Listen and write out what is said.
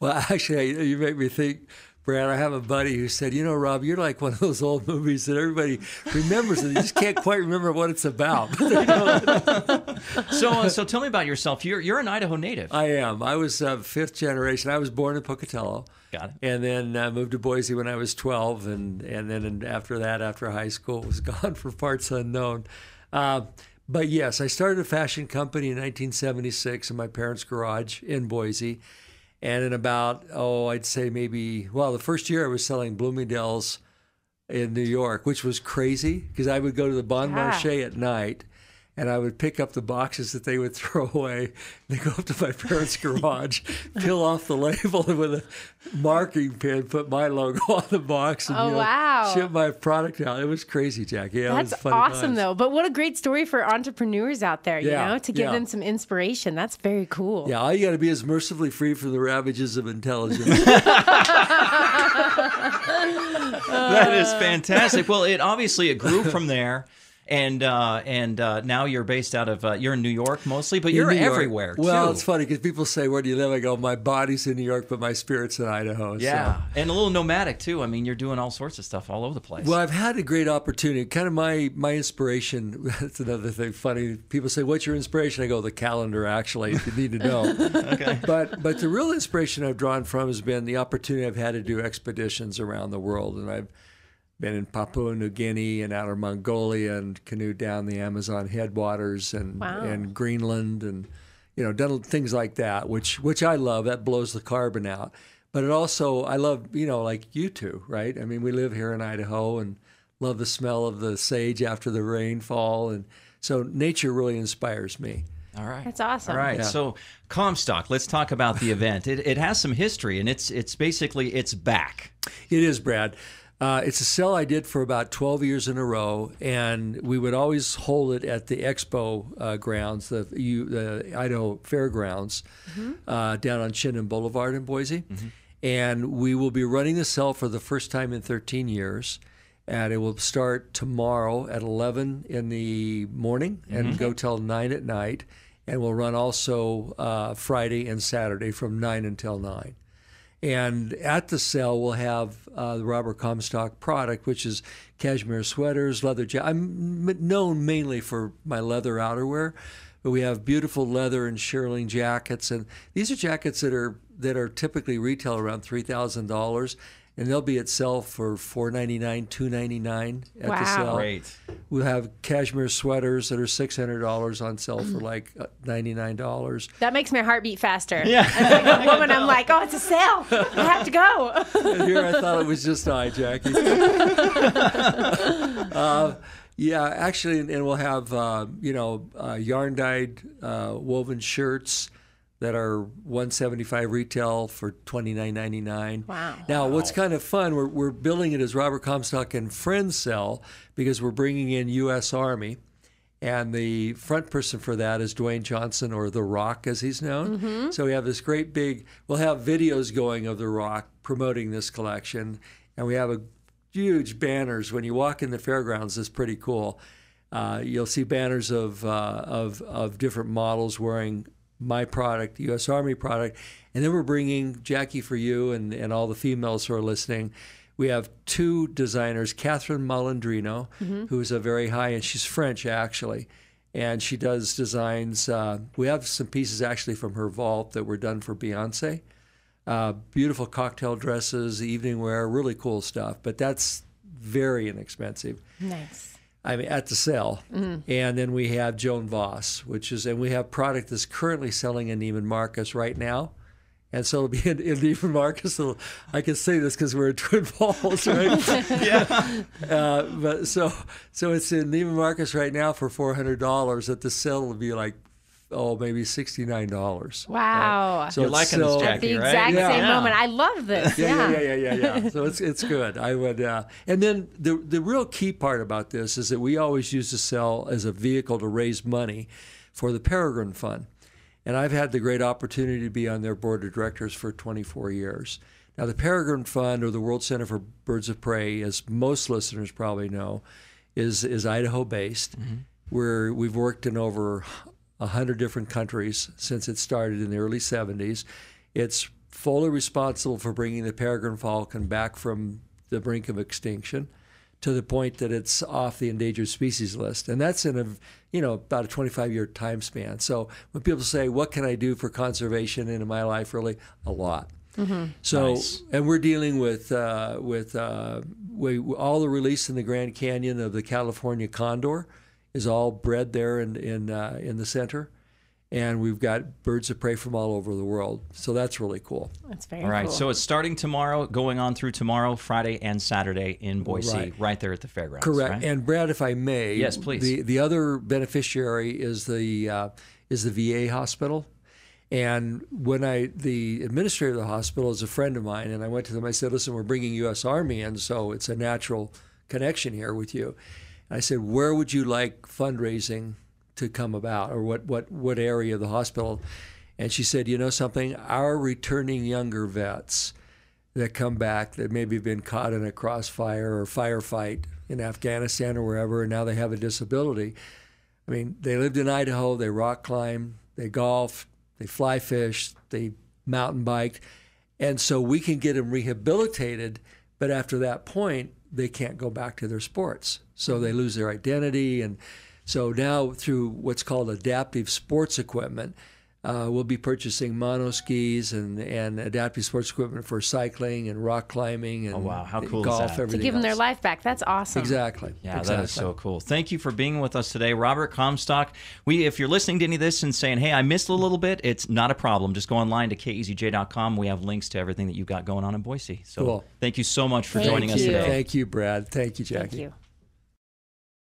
Well, actually, you make me think. Brad, I have a buddy who said, "You know, Rob, you're like one of those old movies that everybody remembers, and you just can't quite remember what it's about." so, uh, so tell me about yourself. You're you're an Idaho native. I am. I was uh, fifth generation. I was born in Pocatello. Got it. And then uh, moved to Boise when I was 12, and and then after that, after high school, was gone for parts unknown. Uh, but yes, I started a fashion company in 1976 in my parents' garage in Boise. And in about, oh, I'd say maybe, well, the first year I was selling Bloomingdale's in New York, which was crazy because I would go to the Bon Marché at night and I would pick up the boxes that they would throw away. And go up to my parents' garage, peel off the label, and with a marking pen, put my logo on the box, and oh, you know, wow. ship my product out. It was crazy, Jackie. Yeah, That's awesome, times. though. But what a great story for entrepreneurs out there, you know, to give yeah. them some inspiration. That's very cool. Yeah, all you got to be is mercifully free from the ravages of intelligence. that is fantastic. Well, it obviously it grew from there. And uh, and uh, now you're based out of uh, you're in New York mostly, but In you're New York. everywhere Well, too. it's funny because people say, "Where do you live?" I go, "My body's in New York, but my spirit's in Idaho." yeah, So. and a little nomadic too. I mean, you're doing all sorts of stuff all over the place. Well, I've had a great opportunity. Kind of my my inspiration. That's another thing. Funny. People say, "What's your inspiration?" I go, "The calendar." Actually, if you need to know. okay. But but the real inspiration I've drawn from has been the opportunity I've had to do expeditions around the world, and I've been in Papua New Guinea and outer Mongolia and canoed down the Amazon headwaters and Wow. and Greenland and you know done things like that, which which I love. That blows the carbon out. But it also I love you know like you two, right? I mean, we live here in Idaho and love the smell of the sage after the rainfall, and so nature really inspires me. all right, That's awesome. All right, Yeah. so Comstock. Let's talk about the event. It, it has some history, and it's it's basically it's back. It is, Brad. Uh, it's a sell I did for about 12 years in a row, and we would always hold it at the expo uh, grounds, the, U, the Idaho Fairgrounds, uh, down on Chinden Boulevard in Boise. And we will be running the sell for the first time in 13 years. And it will start tomorrow at 11 in the morning and go till 9 at night. And we'll run also uh, Friday and Saturday from 9 until 9. And at the sale, we'll have uh, the Robert Comstock product, which is cashmere sweaters, leather jackets. I'm known mainly for my leather outerwear, but we have beautiful leather and shearling jackets, and these are jackets that are that are typically retail around three thousand dollars, and they'll be at sale for four ninety nine, two ninety nine at the Wow. sale. Great. We'll have cashmere sweaters that are six hundred dollars on sale for like uh, ninety nine dollars. That makes my heart beat faster. Yeah. As like a woman, I'm like, oh, it's a sale. I have to go. And here I thought it was just I, Jackie. uh, yeah, actually, and, and we'll have uh, you know uh, yarn dyed uh, woven shirts that are 175 retail for 29.99. Wow. Now, what's kind of fun, we're, we're building it as Robert Comstock and Friends sell because we're bringing in U.S. Army. And the front person for that is Dwayne Johnson, or The Rock, as he's known. So we have this great big, we'll have videos going of The Rock promoting this collection. And we have a huge banners. When you walk in the fairgrounds, it's pretty cool. Uh, you'll see banners of, uh, of, of different models wearing my product, U.S. Army product. And then we're bringing Jackie for you and, and all the females who are listening. We have two designers, Catherine Malandrino, who is a very high end, she's French actually, and she does designs. Uh, we have some pieces actually from her vault that were done for Beyonce. Uh, beautiful cocktail dresses, evening wear, really cool stuff. But that's very inexpensive. Nice. I mean, at the sale. And then we have Joan Vass, which is, and we have product that's currently selling in Neiman Marcus right now. And so it'll be in, in Neiman Marcus. So I can say this because we're in Twin Falls, right? Yeah. uh, but so, so it's in Neiman Marcus right now for four hundred dollars. At the sale, it'll be like, oh, maybe sixty nine dollars. Wow. So You're it's liking this, so- Jackie. At the right? exact Yeah. same Yeah. moment. I love this. yeah, yeah, yeah, yeah, yeah, yeah. So it's it's good. I would, uh, and then the the real key part about this is that we always use the cell as a vehicle to raise money for the Peregrine Fund, and I've had the great opportunity to be on their board of directors for 24 years. Now, the Peregrine Fund or the World Center for Birds of Prey, as most listeners probably know, is is Idaho based. Where we've worked in over a hundred different countries since it started in the early 70s. It's fully responsible for bringing the peregrine falcon back from the brink of extinction to the point that it's off the endangered species list. And that's in a, you know, about a 25 year time span. So when people say, what can I do for conservation in my life? Really, a lot. So, Nice. and we're dealing with uh, with uh, we, all the release in the Grand Canyon of the California condor is all bred there in in uh, in the center, and we've got birds of prey from all over the world. So that's really cool. That's very All right, cool. so it's starting tomorrow, going on through tomorrow, Friday and Saturday in Boise, right, Right. there at the fairgrounds. Correct. right? And Brad, if I may, Yes, please. The the other beneficiary is the uh, is the VA hospital. And when I the administrator of the hospital is a friend of mine, and I went to them. I said, "Listen, we're bringing U.S. Army in, so it's a natural connection here with you." I said, "Where would you like fundraising to come about, or what what what area of the hospital?" And she said, "You know something? Our returning younger vets." that come back that maybe have been caught in a crossfire or firefight in Afghanistan or wherever, and now they have a disability. I mean, they lived in Idaho, they rock climbed, they golfed, they fly fished, they mountain biked, and so we can get them rehabilitated, but after that point, they can't go back to their sports. So they lose their identity. And so now, through what's called adaptive sports equipment, uh, we'll be purchasing mono skis and, and adaptive sports equipment for cycling and rock climbing and Oh, wow. How cool is golf, that? To everything to give them their life back. That's awesome. Exactly. Yeah, exactly. that is so cool. Thank you for being with us today, Robert Comstock. We, if you're listening to any of this and saying, "Hey, I missed a little bit," it's not a problem. Just go online to kezj.com. We have links to everything that you've got going on in Boise. So, Cool. thank you so much for Thank joining us today. Thank you, Brad. Thank you, Jackie. Thank you.